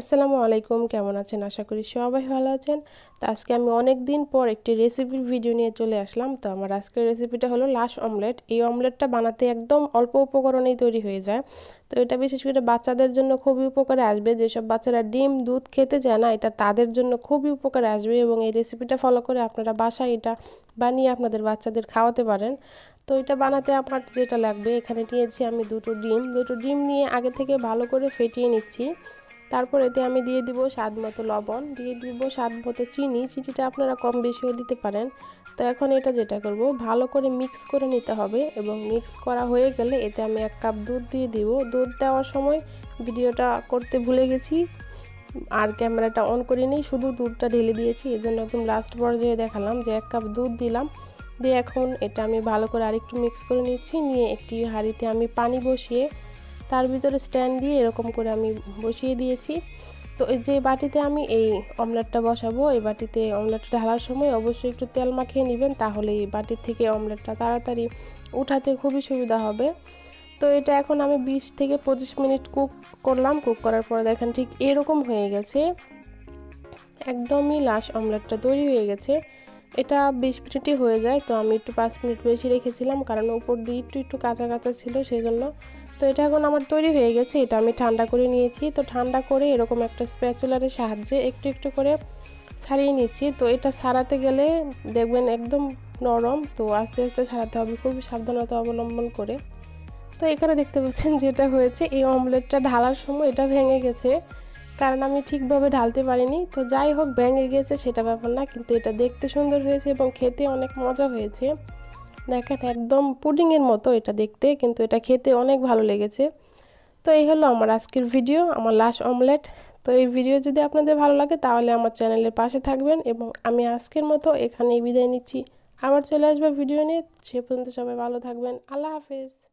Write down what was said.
আসসালামু আলাইকুম, কেমন আছেন? আশা করি সবাই ভালো আছেন। তো আজকে আমি অনেক দিন পর একটি রেসিপির ভিডিও নিয়ে চলে আসলাম। তো আমার আজকের রেসিপিটা হলো লাশ অমলেট এই অমলেটটা বানাতে একদম অল্প উপকরণেই তৈরি হয়ে যায়। তো এটা বিশেষ করে বাচ্চাদের জন্য খুবই উপকারে আসবে। যেসব বাচ্চারা ডিম, দুধ খেতে চায় না, এটা তাদের জন্য খুবই উপকারে আসবে এবং এই রেসিপিটা ফলো করে আপনারা বাসায় এটা বানিয়ে আপনাদের বাচ্চাদের খাওয়াতে পারেন। তো এটা বানাতে আমার যেটা লাগবে, এখানে নিয়েছি আমি দুটো ডিম। দুটো ডিম নিয়ে আগে থেকে ভালো করে ফেটিয়ে নিচ্ছি। তারপর এতে আমি দিয়ে দিব স্বাদ মতো লবণ, দিয়ে দিব স্বাদ মতো চিনি। চিনিটা আপনারা কম বেশিও দিতে পারেন। তো এখন এটা যেটা করব, ভালো করে মিক্স করে নিতে হবে এবং মিক্স করা হয়ে গেলে এতে আমি এক কাপ দুধ দিয়ে দিব। দুধ দেওয়ার সময় ভিডিওটা করতে ভুলে গেছি, আর ক্যামেরাটা অন করিনি, শুধু দুধটা ঢেলে দিয়েছি। এই জন্য একদম লাস্ট পর্যায়ে দেখালাম যে এক কাপ দুধ দিলাম। দিয়ে এখন এটা আমি ভালো করে আরেকটু মিক্স করে নিচ্ছি। নিয়ে একটি হাঁড়িতে আমি পানি বসিয়ে তার ভিতরে স্ট্যান্ড দিয়ে এরকম করে আমি বসিয়ে দিয়েছি। তো এই যে বাটিতে আমি এই অমলেটটা বসাবো, এই বাটিতে অমলেটটা ঢালার সময় অবশ্যই একটু তেল মাখিয়ে নেবেন, তাহলে এই বাটির থেকে অমলেটটা তাড়াতাড়ি উঠাতে খুবই সুবিধা হবে। তো এটা এখন আমি বিশ থেকে পঁচিশ মিনিট কুক করলাম। কুক করার পরে দেখেন ঠিক এরকম হয়ে গেছে। একদমই লাশ অমলেটটা তৈরি হয়ে গেছে। এটা বিশ মিনিটই হয়ে যায়, তো আমি একটু পাঁচ মিনিট বেশি রেখেছিলাম, কারণ উপর দিয়ে একটু একটু কাঁচা কাঁচা ছিল সেই জন্য তো এটা এখন আমার তৈরি হয়ে গেছে, এটা আমি ঠান্ডা করে নিয়েছি। তো ঠান্ডা করে এরকম একটা স্প্যাচুলারের সাহায্যে একটু একটু করে ছাড়িয়ে নিচ্ছি। তো এটা সারাতে গেলে দেখবেন একদম নরম, তো আস্তে আস্তে ছাড়াতে হবে, খুব সাবধানতা অবলম্বন করে। তো এখানে দেখতে পাচ্ছেন যেটা হয়েছে, এই অমলেটটা ঢালার সময় এটা ভেঙে গেছে, কারণ আমি ঠিকভাবে ঢালতে পারিনি। তো যাই হোক, ভেঙে গেছে সেটা ব্যাপার না, কিন্তু এটা দেখতে সুন্দর হয়েছে এবং খেতে অনেক মজা হয়েছে। দেখেন, একদম পুডিংয়ের মতো এটা দেখতে, কিন্তু এটা খেতে অনেক ভালো লেগেছে। তো এই হলো আমার আজকের ভিডিও, আমার লাস্ট অমলেট। তো এই ভিডিও যদি আপনাদের ভালো লাগে, তাহলে আমার চ্যানেলের পাশে থাকবেন এবং আমি আজকের মতো এখানেই বিদায় নিচ্ছি। আবার চলে আসবে ভিডিও নিয়ে, সে পর্যন্ত সবাই ভালো থাকবেন। আল্লাহ হাফেজ।